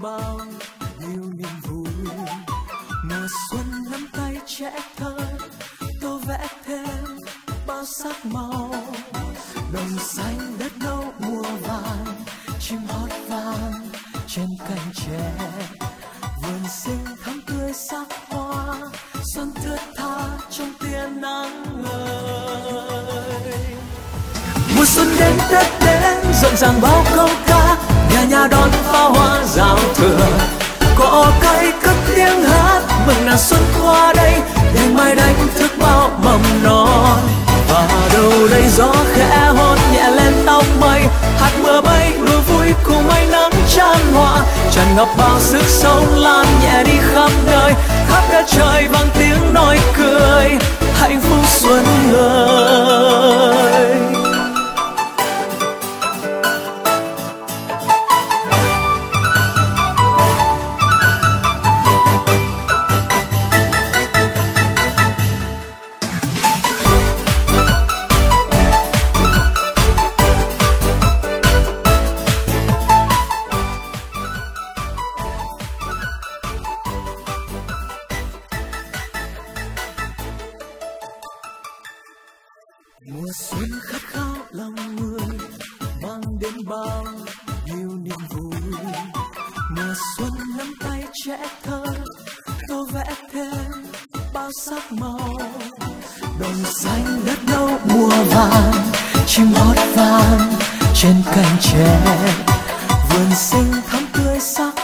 bao nhiêu niềm vui. Mùa xuân nắm tay trẻ thơ, tô vẽ thêm bao sắc màu. Đồng xanh đất nâu mùa vàng, chim hót vàng trên cành tre vườn xinh thắm tươi sắc hoa, xuân thướt tha trong tia nắng ngời. Mùa xuân đến tết đến, rộn ràng bao câu đón pháo hoa giao thừa. Cỏ cây cất tiếng hát, mừng nàng xuân qua đây đêm mai đánh thức bao mầm non. Và đâu đây gió khẽ hôn nhẹ lên tóc mây hạt mưa bay đùa vui cùng mây nắng tràn hòa. Tràn ngập bao sức sống lan nhẹ đi khắp nơi, khắp đất trời vang mùa xuân khát khao lòng người, mang đến bao nhiêu niềm vui mùa xuân nắm tay trẻ thơ, tô vẽ thêm bao sắc màu đồng xanh đất nâu mùa vàng, chim hót vang trên cành tre vườn xinh thắm tươi sắc.